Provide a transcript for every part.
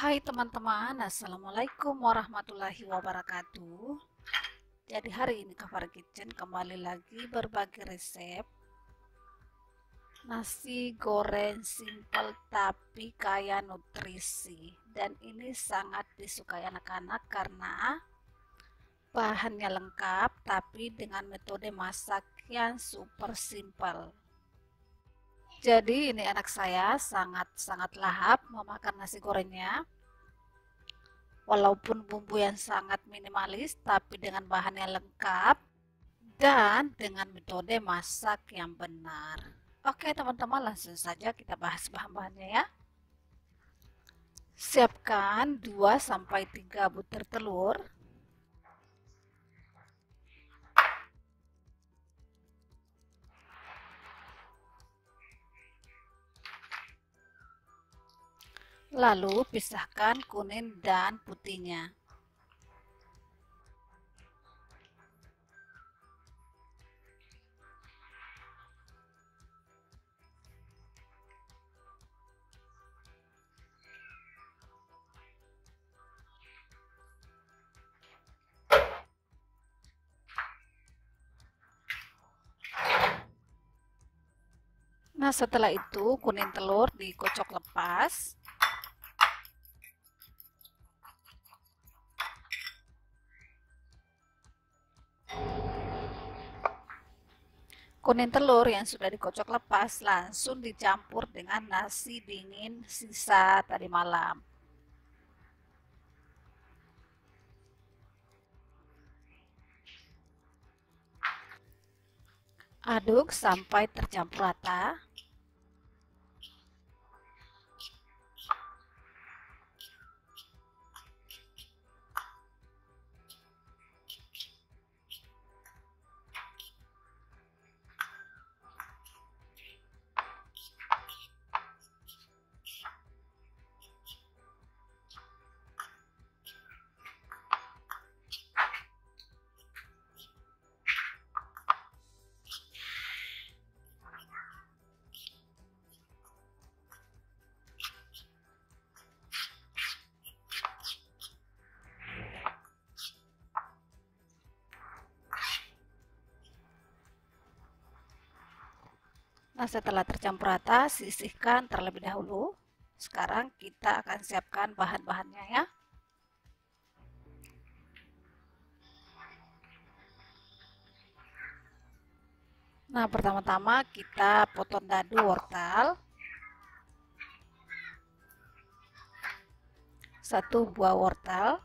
Hai teman-teman, Assalamualaikum warahmatullahi wabarakatuh. Jadi hari ini Kafar Kitchen kembali lagi berbagi resep Nasi goreng simple tapi kaya nutrisi. Dan ini sangat disukai anak-anak karena Bahannya lengkap tapi dengan metode masak yang super simple jadi ini anak saya sangat-sangat lahap memakan nasi gorengnya. Walaupun bumbu yang sangat minimalis tapi dengan bahan yang lengkap dan dengan metode masak yang benar. Oke teman-teman langsung saja kita bahas bahan-bahannya ya. Siapkan 2-3 butir telur Lalu pisahkan kuning dan putihnya. Nah setelah itu kuning telur dikocok lepas Kuning telur yang sudah dikocok lepas langsung dicampur dengan nasi dingin sisa tadi malam. Aduk sampai tercampur rata. Nah, setelah tercampur rata, sisihkan terlebih dahulu. Sekarang kita akan siapkan bahan-bahannya ya. Nah, pertama-tama kita potong dadu wortel. Satu buah wortel.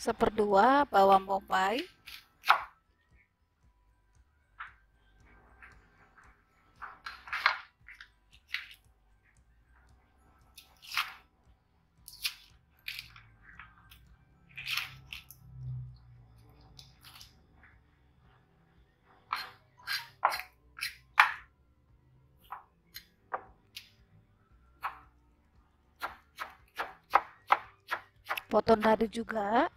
seperdua bawang bombay potong dadu juga.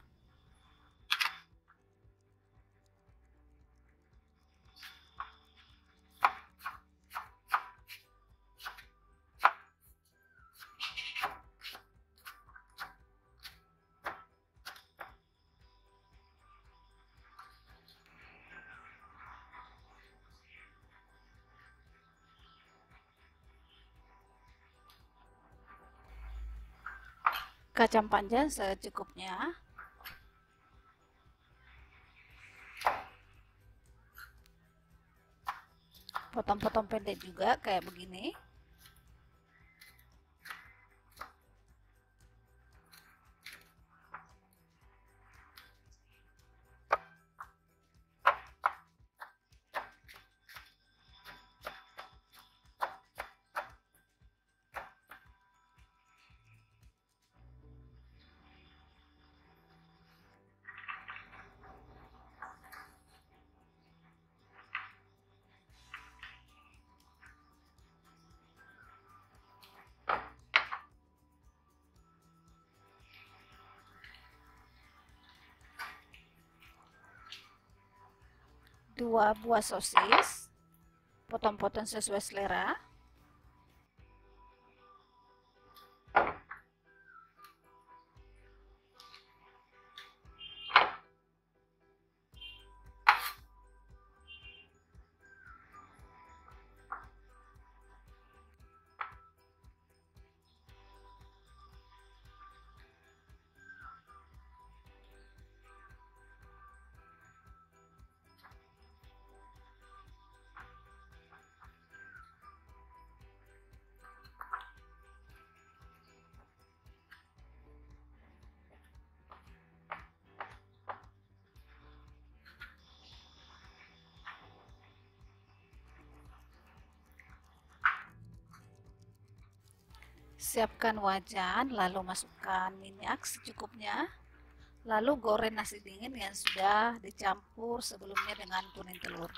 Kacang panjang secukupnya. Potong-potong pendek juga kayak begini dua buah sosis potong-potong sesuai selera Siapkan wajan, lalu masukkan minyak secukupnya. Lalu goreng nasi dingin yang sudah dicampur sebelumnya dengan kuning telur.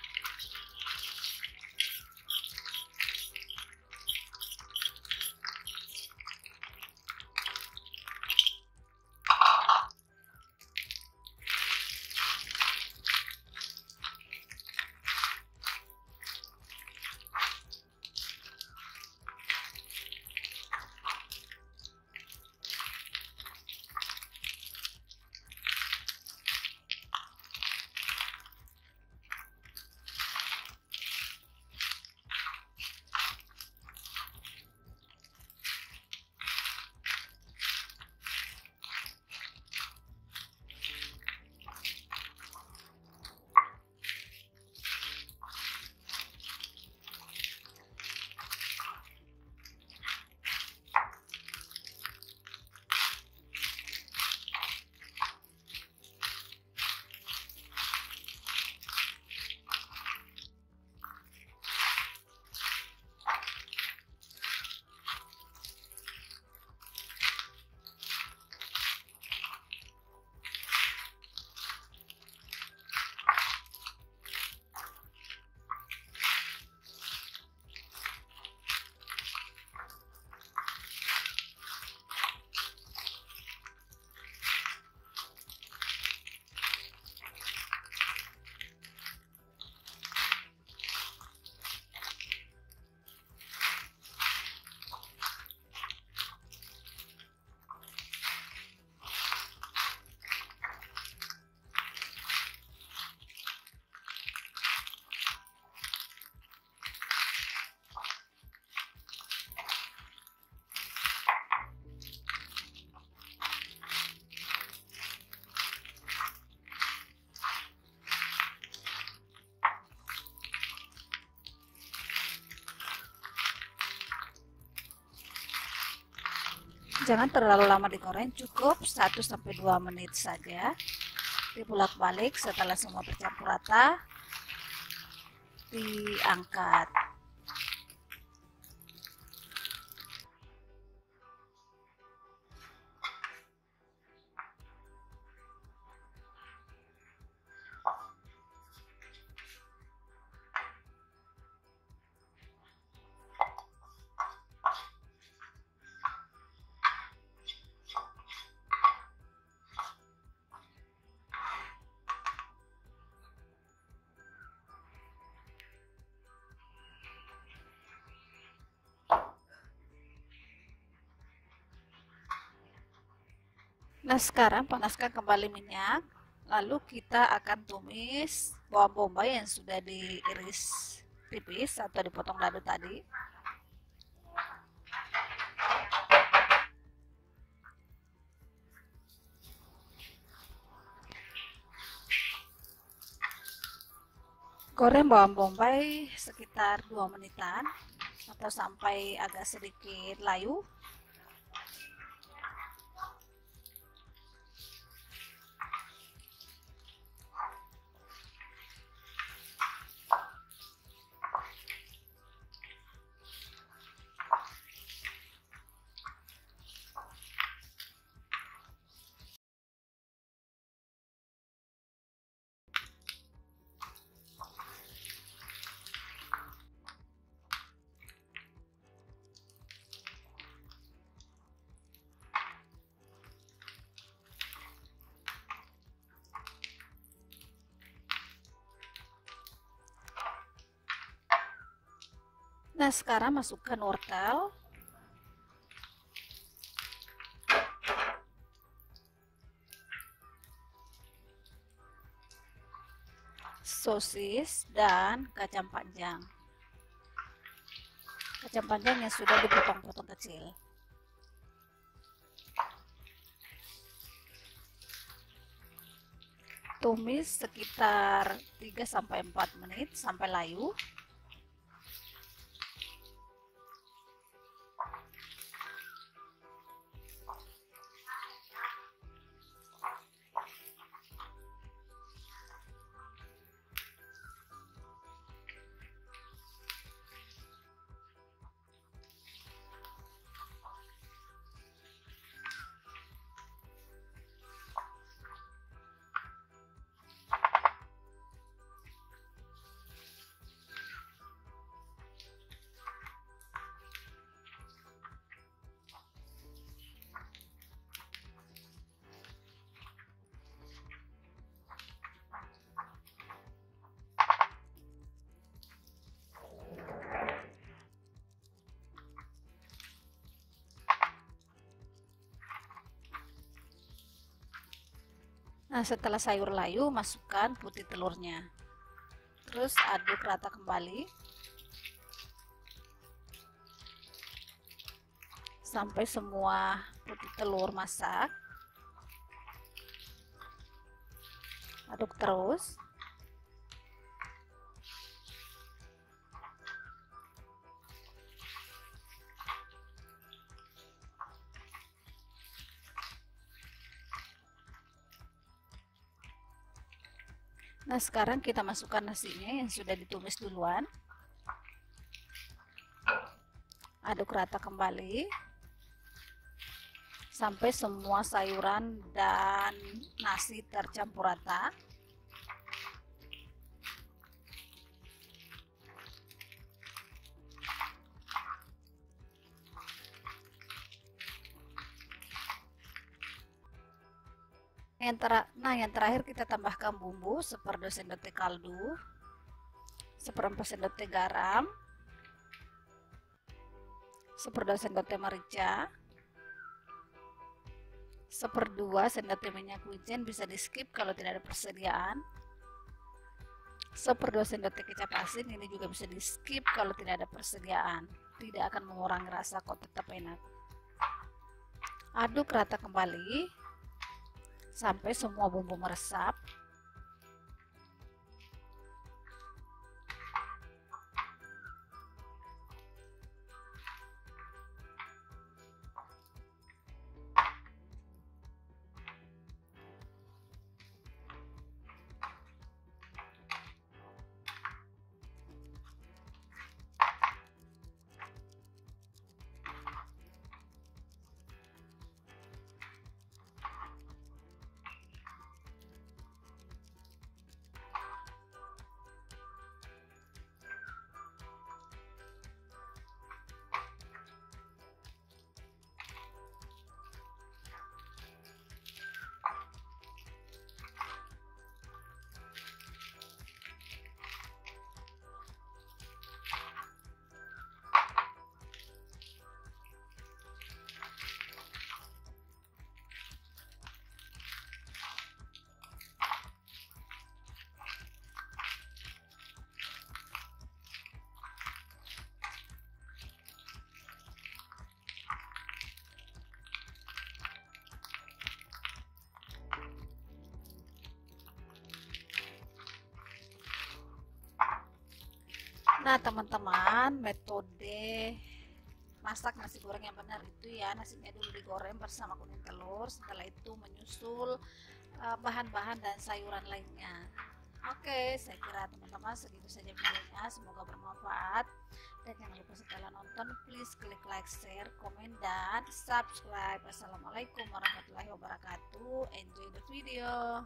Jangan terlalu lama digoreng, cukup 1-2 menit saja. Dibulak-balik setelah semua tercampur rata, diangkat. Nah, sekarang panaskan kembali minyak. Lalu kita akan tumis bawang bombay yang sudah diiris tipis atau dipotong dadu tadi. Goreng bawang bombay sekitar 2 menitan atau sampai agak sedikit layu. Nah, sekarang masukkan wortel. sosis dan kacang panjang. Kacang panjang yang sudah dipotong-potong kecil. Tumis sekitar 3 4 menit sampai layu. Nah, setelah sayur layu, masukkan putih telurnya. Terus aduk rata kembali. Sampai semua putih telur masak. Aduk terus. Nah, sekarang kita masukkan nasinya yang sudah ditumis duluan. Aduk rata kembali. Sampai semua sayuran dan nasi tercampur rata. Yang ter nah yang terakhir kita tambahkan bumbu seperempat sendok teh kaldu seperempat sendok teh garam seperdua sendok teh merica seperdua sendok teh minyak wijen bisa di skip kalau tidak ada persediaan seperdua sendok teh kecap asin ini juga bisa di skip kalau tidak ada persediaan tidak akan mengurangi rasa kok tetap enak. Aduk rata kembali sampai semua bumbu meresap nah teman-teman metode masak nasi goreng yang benar itu ya nasinya dulu digoreng bersama kuning telur setelah itu menyusul eh, bahan-bahan dan sayuran lainnya. Oke saya kira teman-teman segitu saja videonya semoga bermanfaat. Dan jangan lupa setelah nonton please klik like share komen dan subscribe. Assalamualaikum warahmatullahi wabarakatuh. Enjoy the video